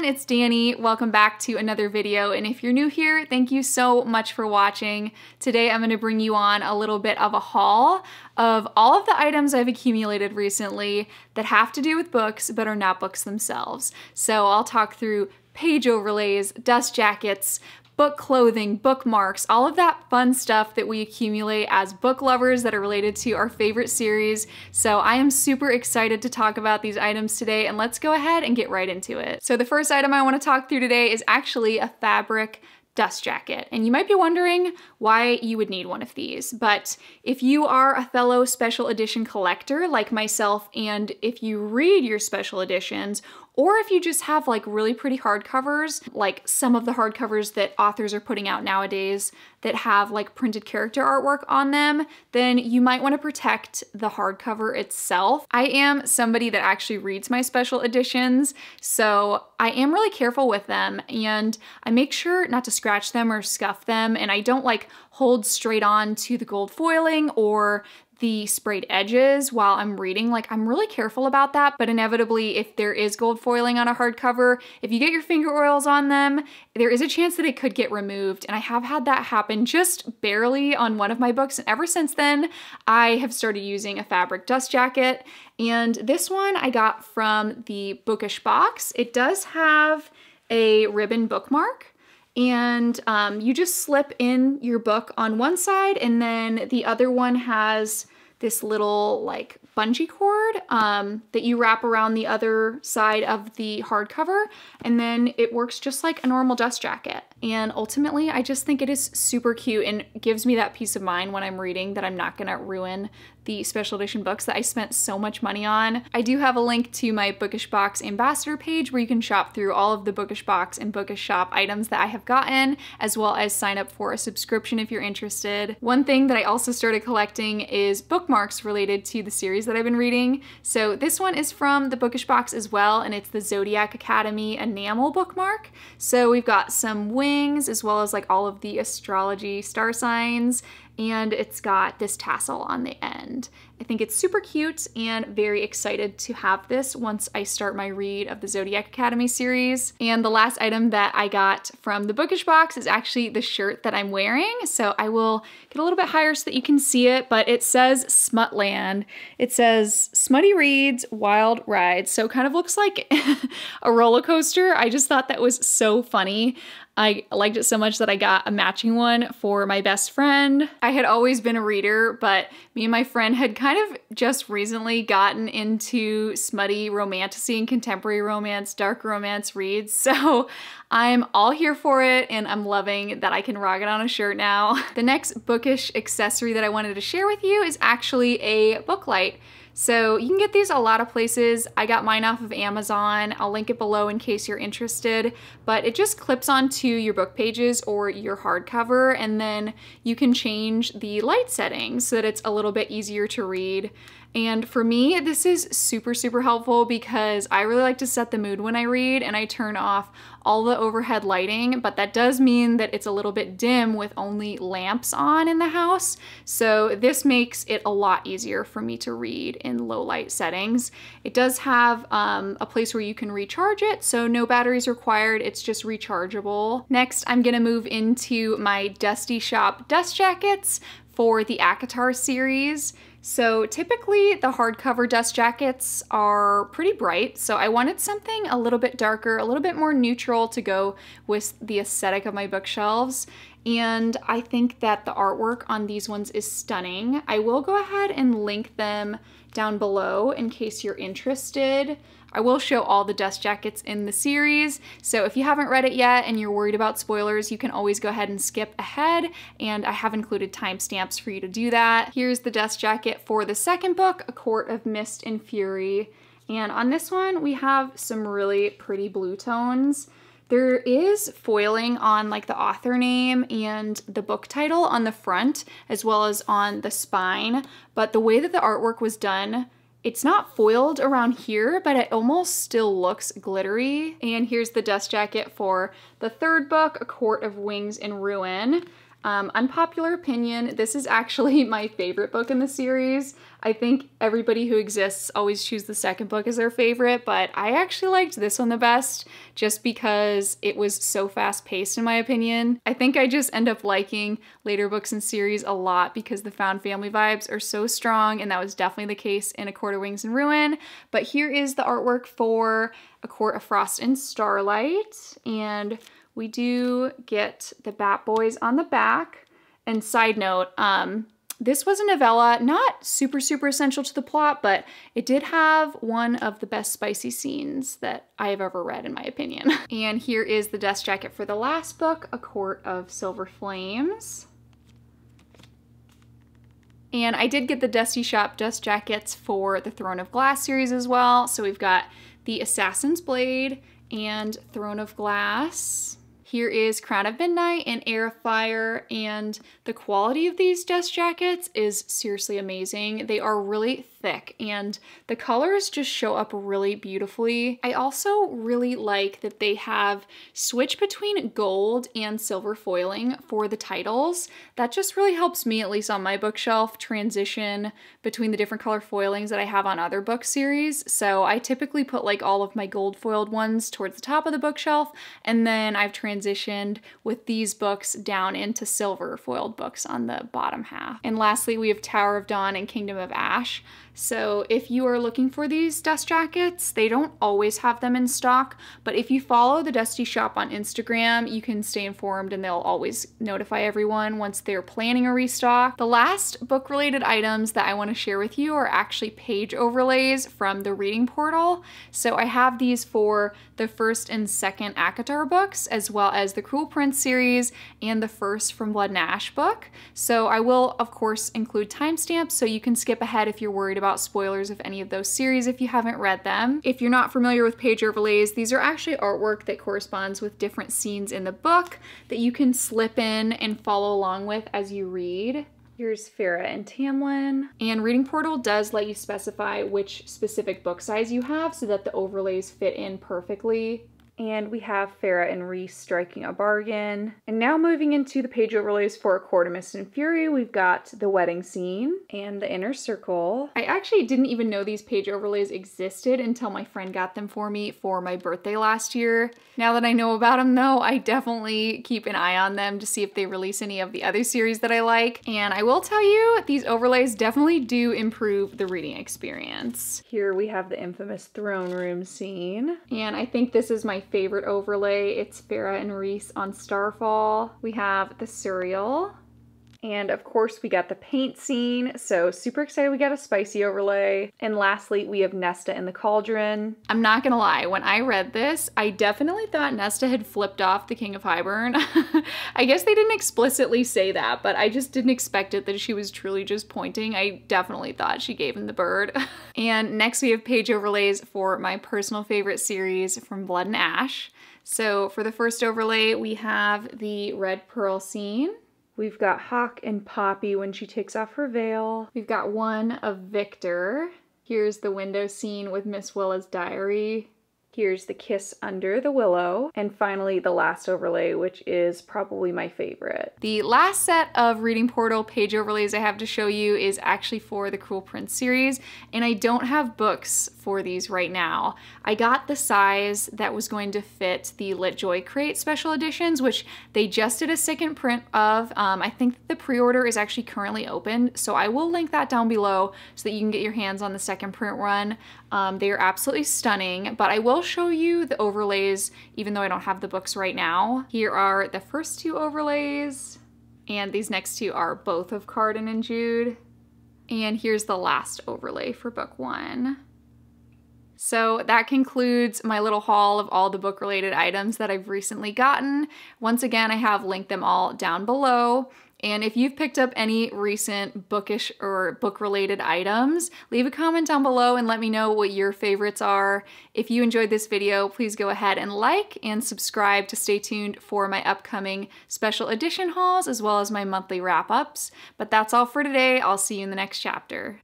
everyone, it's Dani. Welcome back to another video. And if you're new here, thank you so much for watching. Today I'm gonna bring you on a little bit of a haul of all of the items I've accumulated recently that have to do with books but are not books themselves. So I'll talk through page overlays, dust jackets, book clothing, bookmarks, all of that fun stuff that we accumulate as book lovers that are related to our favorite series. So I am super excited to talk about these items today and let's go ahead and get right into it. So the first item I want to talk through today is actually a fabric dust jacket. And you might be wondering why you would need one of these, but if you are a fellow special edition collector like myself, and if you read your special editions, or if you just have like really pretty hardcovers, like some of the hardcovers that authors are putting out nowadays that have like printed character artwork on them, then you might want to protect the hardcover itself. I am somebody that actually reads my special editions, so I am really careful with them and I make sure not to scratch them or scuff them and I don't like hold straight on to the gold foiling or the sprayed edges while I'm reading. Like I'm really careful about that, but inevitably if there is gold foiling on a hardcover, if you get your finger oils on them, there is a chance that it could get removed. And I have had that happen just barely on one of my books. And ever since then, I have started using a fabric dust jacket. And this one I got from the Bookish box. It does have a ribbon bookmark and um, you just slip in your book on one side and then the other one has this little like bungee cord um, that you wrap around the other side of the hardcover and then it works just like a normal dust jacket. And ultimately, I just think it is super cute and gives me that peace of mind when I'm reading that I'm not gonna ruin the special edition books that I spent so much money on. I do have a link to my Bookish Box ambassador page where you can shop through all of the Bookish Box and Bookish Shop items that I have gotten, as well as sign up for a subscription if you're interested. One thing that I also started collecting is bookmarks related to the series that I've been reading. So this one is from the Bookish Box as well, and it's the Zodiac Academy enamel bookmark. So we've got some wings wings, as well as like all of the astrology star signs, and it's got this tassel on the end. I think it's super cute and very excited to have this once I start my read of the Zodiac Academy series. And the last item that I got from the bookish box is actually the shirt that I'm wearing. So I will get a little bit higher so that you can see it, but it says Smutland. It says Smutty Reads Wild Rides. So kind of looks like a roller coaster. I just thought that was so funny. I liked it so much that I got a matching one for my best friend. I had always been a reader, but me and my friend had kind of just recently gotten into smutty romantasy and contemporary romance, dark romance reads. So I'm all here for it and I'm loving that I can rock it on a shirt now. The next bookish accessory that I wanted to share with you is actually a book light. So you can get these a lot of places. I got mine off of Amazon. I'll link it below in case you're interested, but it just clips onto your book pages or your hardcover and then you can change the light settings so that it's a little bit easier to read. And for me, this is super, super helpful because I really like to set the mood when I read and I turn off all the overhead lighting, but that does mean that it's a little bit dim with only lamps on in the house. So this makes it a lot easier for me to read in low light settings. It does have um, a place where you can recharge it, so no batteries required, it's just rechargeable. Next, I'm gonna move into my Dusty Shop dust jackets for the ACOTAR series. So typically the hardcover dust jackets are pretty bright, so I wanted something a little bit darker, a little bit more neutral to go with the aesthetic of my bookshelves. And I think that the artwork on these ones is stunning. I will go ahead and link them down below in case you're interested. I will show all the dust jackets in the series, so if you haven't read it yet and you're worried about spoilers, you can always go ahead and skip ahead, and I have included timestamps for you to do that. Here's the dust jacket for the second book, A Court of Mist and Fury, and on this one we have some really pretty blue tones. There is foiling on like the author name and the book title on the front as well as on the spine, but the way that the artwork was done it's not foiled around here, but it almost still looks glittery. And here's the dust jacket for the third book, A Court of Wings and Ruin. Um, unpopular opinion, this is actually my favorite book in the series. I think everybody who exists always choose the second book as their favorite, but I actually liked this one the best just because it was so fast paced in my opinion. I think I just end up liking later books and series a lot because the found family vibes are so strong and that was definitely the case in A Court of Wings and Ruin. But here is the artwork for A Court of Frost and Starlight and we do get the Bat Boys on the back. And side note, um, this was a novella, not super, super essential to the plot, but it did have one of the best spicy scenes that I have ever read, in my opinion. and here is the dust jacket for the last book, A Court of Silver Flames. And I did get the Dusty Shop dust jackets for the Throne of Glass series as well. So we've got the Assassin's Blade and Throne of Glass. Here is Crown of Midnight and Heir of Fire, and the quality of these dust jackets is seriously amazing. They are really thick and the colors just show up really beautifully. I also really like that they have switch between gold and silver foiling for the titles. That just really helps me, at least on my bookshelf, transition between the different color foilings that I have on other book series. So I typically put like all of my gold foiled ones towards the top of the bookshelf and then I've transitioned with these books down into silver foiled books on the bottom half. And lastly, we have Tower of Dawn and Kingdom of Ash. So if you are looking for these dust jackets, they don't always have them in stock, but if you follow the Dusty Shop on Instagram, you can stay informed and they'll always notify everyone once they're planning a restock. The last book related items that I want to share with you are actually page overlays from the reading portal. So I have these for the first and second ACOTAR books, as well as the Cruel Prince series and the first From Blood and Ash book. So I will, of course, include timestamps so you can skip ahead if you're worried about spoilers of any of those series if you haven't read them. If you're not familiar with page overlays, these are actually artwork that corresponds with different scenes in the book that you can slip in and follow along with as you read. Here's Feyre and Tamlin. And Reading Portal does let you specify which specific book size you have so that the overlays fit in perfectly and we have Feyre and Rhys striking a bargain. And now moving into the page overlays for A Court of Mist and Fury, we've got the wedding scene and the inner circle. I actually didn't even know these page overlays existed until my friend got them for me for my birthday last year. Now that I know about them though, I definitely keep an eye on them to see if they release any of the other series that I like. And I will tell you, these overlays definitely do improve the reading experience. Here we have the infamous throne room scene. And I think this is my favorite overlay. It's Feyre and Rhys on Starfall. We have the Suriel. And of course, we got the paint scene, so super excited we got a spicy overlay. And lastly, we have Nesta in the cauldron. I'm not gonna lie, when I read this, I definitely thought Nesta had flipped off the King of Hybern. I guess they didn't explicitly say that, but I just didn't expect it that she was truly just pointing. I definitely thought she gave him the bird. and next we have page overlays for my personal favorite series from Blood and Ash. So for the first overlay, we have the red pearl scene. We've got Hawke and Poppy when she takes off her veil. We've got one of Vikter. Here's the window scene with Miss Willa's diary. Here's the kiss under the willow. And finally, the last overlay, which is probably my favorite. The last set of Reading Portal page overlays I have to show you is actually for the Cruel Prince series, and I don't have books for these right now. I got the size that was going to fit the Lit Joy Crate special editions, which they just did a second print of. Um, I think the pre-order is actually currently open, so I will link that down below so that you can get your hands on the second print run. Um, they are absolutely stunning, but I will show you the overlays even though I don't have the books right now. Here are the first two overlays, and these next two are both of Cardan and Jude. And here's the last overlay for book one. So that concludes my little haul of all the book related items that I've recently gotten. Once again, I have linked them all down below. And if you've picked up any recent bookish or book related items, leave a comment down below and let me know what your favorites are. If you enjoyed this video, please go ahead and like and subscribe to stay tuned for my upcoming special edition hauls as well as my monthly wrap ups. But that's all for today. I'll see you in the next chapter.